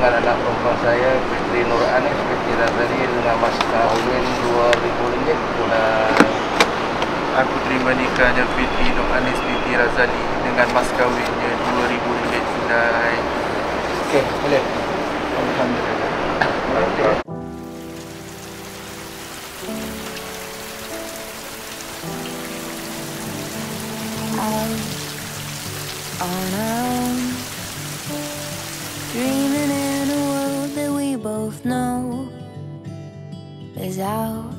dengan anak perempuan saya Fitri Nur Anis Fitri tadi dengan mas kahwin RM2,000 pulang Aku terima nikahnya Fitri Nur Anis Fitri Razali dengan mas kahwinnya RM2,000 ringgit Okey, boleh Alhamdulillah Oh no, dreaming it. Both is out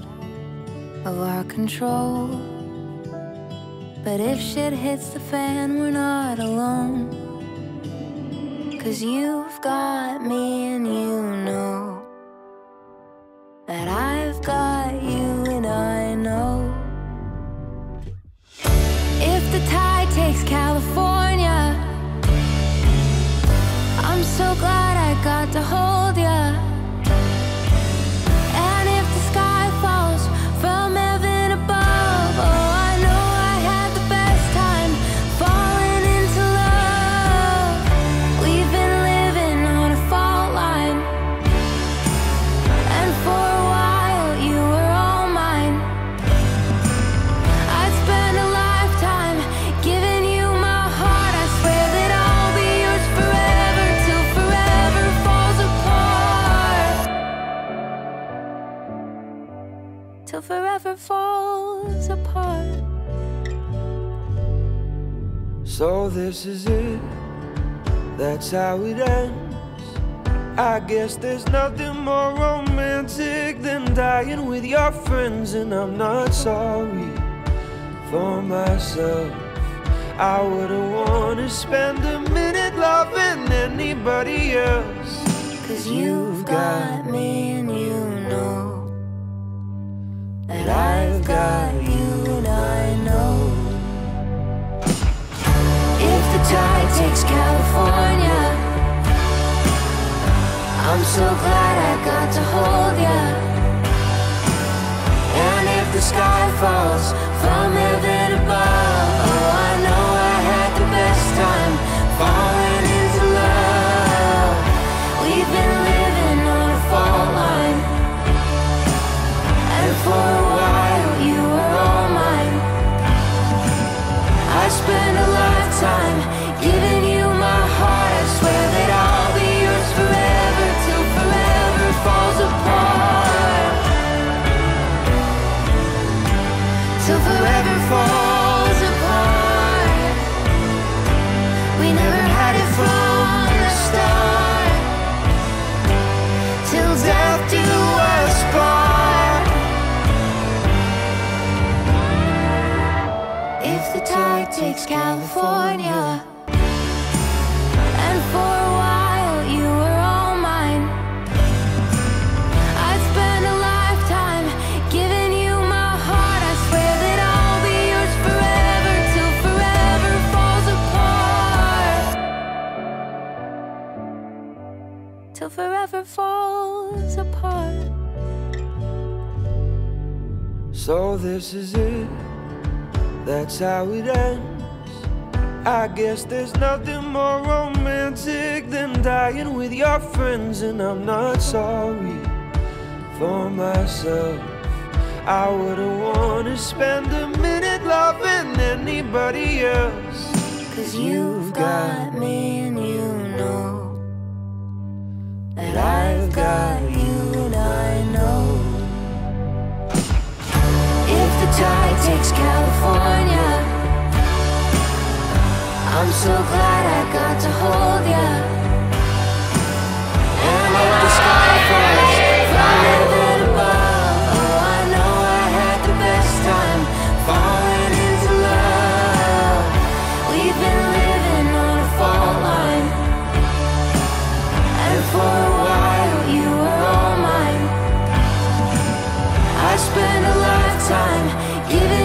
of our control. But if shit hits the fan, we're not alone. Cause you've got me and you know that I've got you and I know. If the tide takes California, I'm so glad I got to hold ya. Apart. So this is it, that's how it ends. I guess there's nothing more romantic than dying with your friends, and I'm not sorry for myself. I wouldn't wanna spend a minute loving anybody else. Cause you've got me I'm so glad I got to hold ya. And if the sky falls from heaven Tide takes California, and for a while you were all mine, I'd spend a lifetime giving you my heart. I swear that I'll be yours forever till forever falls apart. Till forever falls apart. So this is it, that's how it ends. I guess there's nothing more romantic than dying with your friends, and I'm not sorry for myself. I wouldn't wanna spend a minute loving anybody else. Cause you've got me and you I'm so glad I got to hold ya. And if the sky falls from heaven above, oh, I know I had the best time falling into love. We've been living on a fault line, and for a while you were all mine. I spent a lifetime giving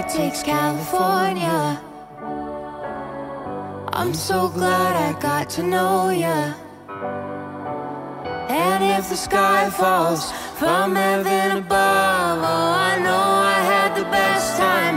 Tide takes California, I'm so glad I got to know ya. And if the sky falls from heaven above, oh, I know I had the best time.